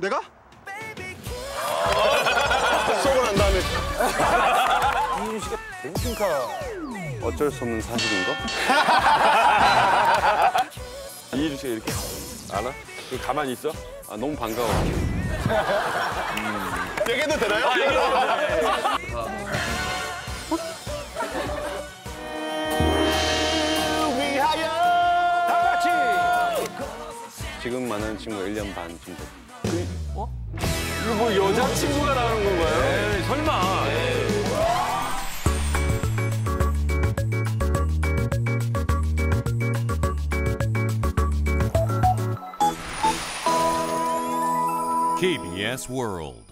내가? 쏘고 난 다음에 이윤 씨가 캠핑카 어쩔 수 없는 사실인가? 이희주 씨가 이렇게 알아? 그 가만히 있어? 아 너무 반가워. 얘기해도 되나요? 다 같이 지금 만나는 친구가 1년 반쯤 됐 고. 이거 뭐 여자친구가 나오는 건가요? 에이, 설마 KBS World.